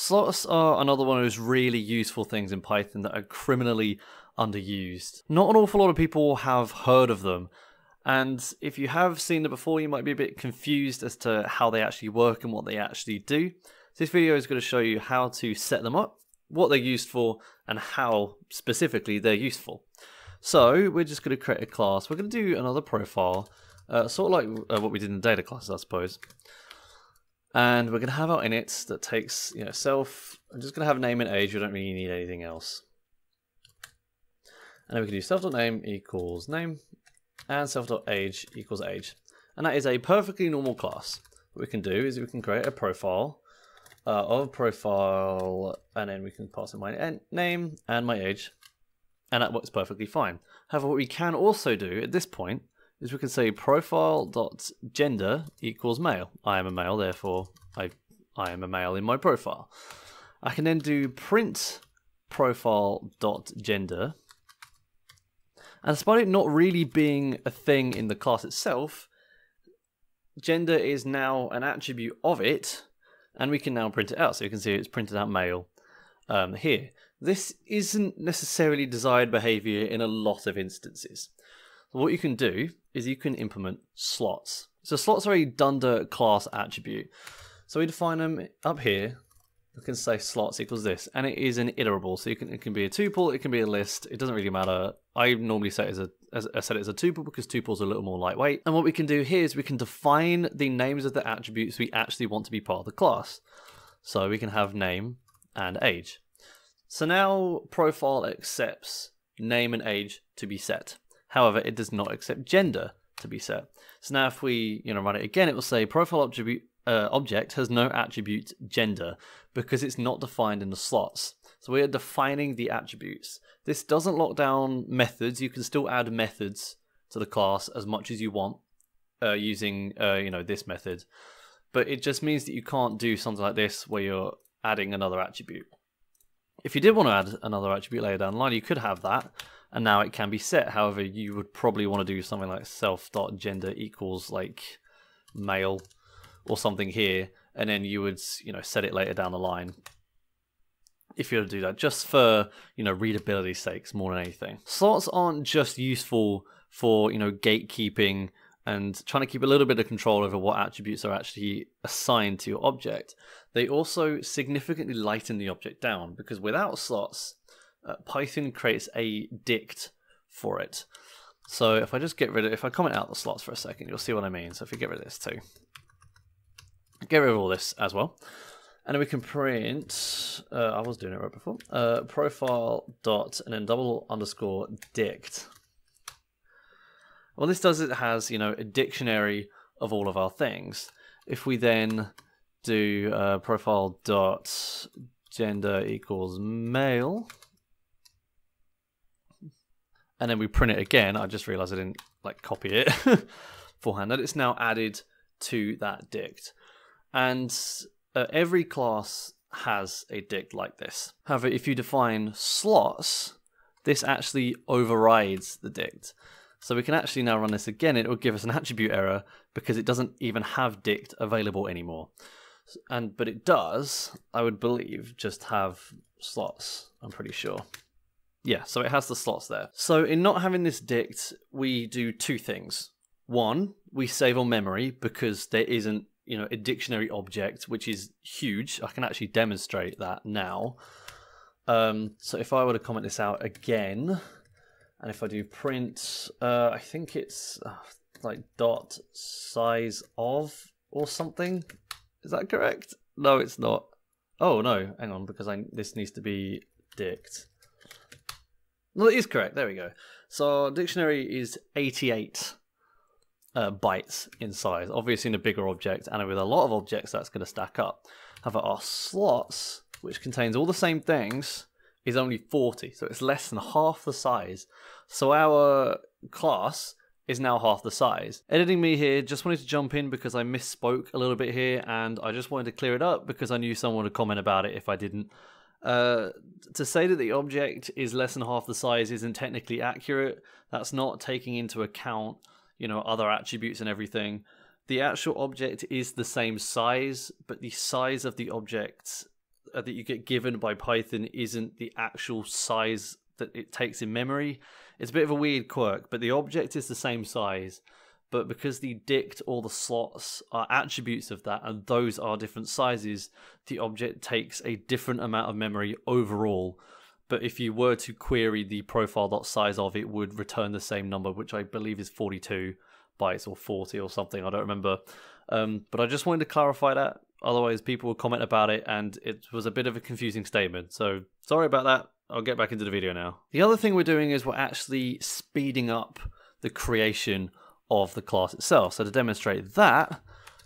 Slots are another one of those really useful things in Python that are criminally underused. Not an awful lot of people have heard of them, and if you have seen them before, you might be a bit confused as to how they actually work and what they actually do. This video is going to show you how to set them up, what they're used for, and how specifically they're useful. So we're just going to create a class. We're going to do another profile, uh, sort of like uh, what we did in the data classes, I suppose. And we're going to have our init that takes, you know, self. I'm just going to have name and age. We don't really need anything else. And then we can do self.name equals name and self.age equals age. And that is a perfectly normal class. What we can do is we can create a profile uh, of profile, and then we can pass in my name and my age, and that works perfectly fine. However, what we can also do at this point is we can say profile.gender equals male. I am a male, therefore I, I am a male in my profile. I can then do print profile.gender. And despite it not really being a thing in the class itself, gender is now an attribute of it, and we can now print it out. So you can see it's printed out male um, here. This isn't necessarily desired behavior in a lot of instances. What you can do is you can implement slots. So slots are a dunder class attribute. So we define them up here. We can say slots equals this, and it is an iterable. So you can it can be a tuple, it can be a list. It doesn't really matter. I normally set it as a as I set it as a tuple because tuples are a little more lightweight. And what we can do here is we can define the names of the attributes we actually want to be part of the class. So we can have name and age. So now profile accepts name and age to be set. However, it does not accept gender to be set. So now if we you know run it again, it will say profile attribute uh, object has no attribute gender because it's not defined in the slots. So we are defining the attributes. This doesn't lock down methods. You can still add methods to the class as much as you want uh, using uh, you know this method, but it just means that you can't do something like this where you're adding another attribute. If you did want to add another attribute later down the line, you could have that, and now it can be set. However, you would probably want to do something like self.gender equals like male or something here, and then you would you know set it later down the line if you were to do that, just for you know readability sakes more than anything. Slots aren't just useful for you know gatekeeping and trying to keep a little bit of control over what attributes are actually assigned to your object. They also significantly lighten the object down because without slots, uh, Python creates a dict for it. So if I just get rid of, if I comment out the slots for a second, you'll see what I mean. So if we get rid of this too, get rid of all this as well. And then we can print, uh, I was doing it right before, uh, profile dot and then double underscore dict. What this does, it has, you know, a dictionary of all of our things. If we then do uh, profile dot gender equals male, and then we print it again. I just realized I didn't like copy it beforehand. That it's now added to that dict, and uh, every class has a dict like this. However, if you define slots, this actually overrides the dict. So we can actually now run this again. It will give us an attribute error because it doesn't even have dict available anymore. And but it does, I would believe, just have slots. I'm pretty sure. Yeah, so it has the slots there. So in not having this dict, we do two things. One, we save on memory because there isn't, you know, a dictionary object, which is huge. I can actually demonstrate that now. Um, so if I were to comment this out again, and if I do print, uh, I think it's uh, like dot size of or something. Is that correct? No, it's not. Oh no, hang on, because I this needs to be dict. No, it is correct. There we go. So our dictionary is 88 uh, bytes in size. Obviously, in a bigger object, and with a lot of objects, that's going to stack up. However, our slots, which contains all the same things, is only 40, so it's less than half the size. So our class is now half the size. Editing me here, just wanted to jump in because I misspoke a little bit here, and I just wanted to clear it up because I knew someone would comment about it if I didn't. Uh, to say that the object is less than half the size isn't technically accurate. That's not taking into account, you know, other attributes and everything. The actual object is the same size, but the size of the object uh, that you get given by Python isn't the actual size that it takes in memory. It's a bit of a weird quirk, but the object is the same size. But because the dict or the slots are attributes of that, and those are different sizes, the object takes a different amount of memory overall. But if you were to query the profile.size of it, would return the same number, which I believe is 42 bytes or 40 or something. I don't remember. Um, but I just wanted to clarify that. Otherwise, people will comment about it, and it was a bit of a confusing statement. So sorry about that. I'll get back into the video now. The other thing we're doing is we're actually speeding up the creation of the class itself. So to demonstrate that,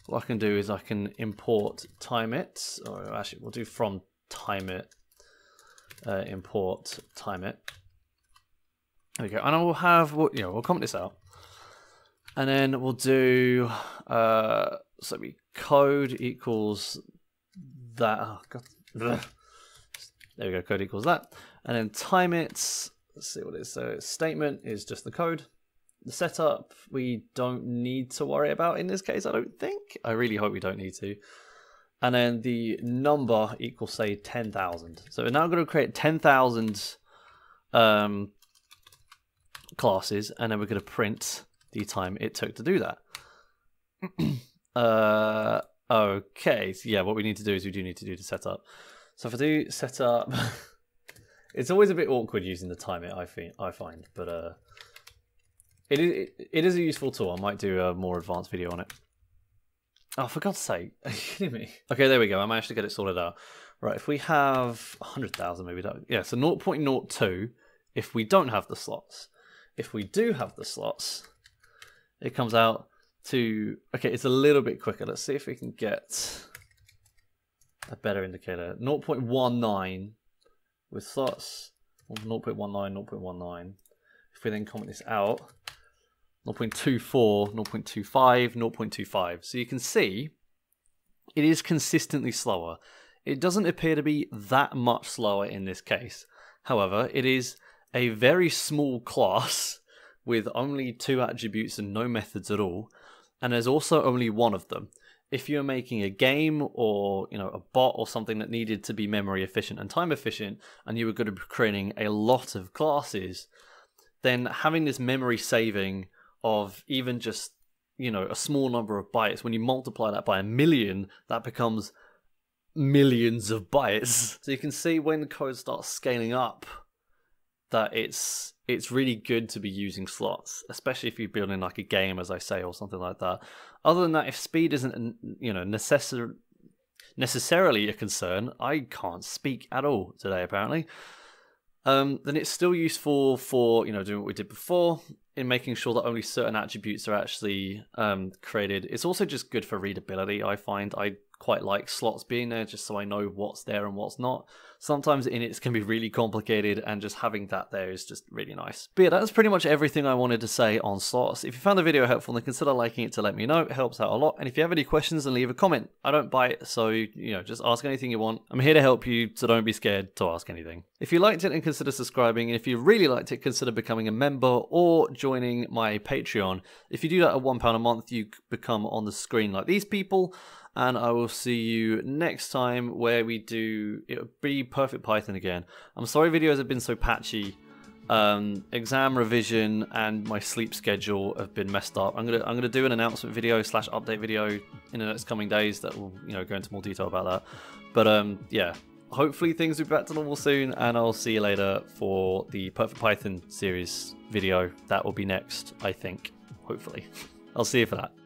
what I can do is I can import time it, or actually we'll do from time it, uh, import time it. There we go. And I will have, you know, we'll comment this out. And then we'll do, uh, so we code equals that. Oh, God. There we go, code equals that. And then time it, let's see what it is. So statement is just the code. The setup we don't need to worry about in this case, I don't think. I really hope we don't need to. And then the number equals say 10,000. So we're now going to create 10,000 um, classes and then we're going to print the time it took to do that. uh, okay, so yeah, what we need to do is we do need to do the setup. So if I do setup, it's always a bit awkward using the time it. I I find, but uh, it is it is a useful tool. I might do a more advanced video on it. Oh, for God's sake, are you kidding me? Okay, there we go. I managed to get it sorted out. Right, if we have 100,000, maybe that. Yeah, so 0.02 if we don't have the slots. If we do have the slots, it comes out to, okay, it's a little bit quicker. Let's see if we can get a better indicator. 0.19 with slots, 0.19, 0.19. If we then comment this out, 0.24, 0.25, 0.25. So you can see it is consistently slower. It doesn't appear to be that much slower in this case. However, it is a very small class with only two attributes and no methods at all, and there's also only one of them. If you're making a game or you know a bot or something that needed to be memory efficient and time efficient, and you were going to be creating a lot of classes, then having this memory saving of even just you know a small number of bytes, when you multiply that by a million, that becomes millions of bytes. Mm-hmm. So you can see when the code starts scaling up that it's it's really good to be using slots, especially if you're building like a game, as I say, or something like that. Other than that, if speed isn't you know necessar- necessarily a concern, I can't speak at all today apparently. Um, then it's still useful for you know doing what we did before in making sure that only certain attributes are actually um, created. It's also just good for readability. I find I quite like slots being there just so I know what's there and what's not. Sometimes inits can be really complicated and just having that there is just really nice. But yeah, that's pretty much everything I wanted to say on slots. If you found the video helpful, then consider liking it to let me know. It helps out a lot. And if you have any questions, then leave a comment. I don't bite, so you know, just ask anything you want. I'm here to help you, so don't be scared to ask anything. If you liked it, then consider subscribing. And if you really liked it, consider becoming a member or joining my Patreon. If you do that at £1 a month, you become on the screen like these people and I will see you next time where we do it'll be perfect Python again. I'm sorry videos have been so patchy. Um, exam revision and my sleep schedule have been messed up. I'm gonna I'm gonna do an announcement video slash update video in the next coming days that will you know go into more detail about that. But um, yeah, hopefully things will be back to normal soon, and I'll see you later for the Perfect Python series video. That will be next, I think. Hopefully, I'll see you for that.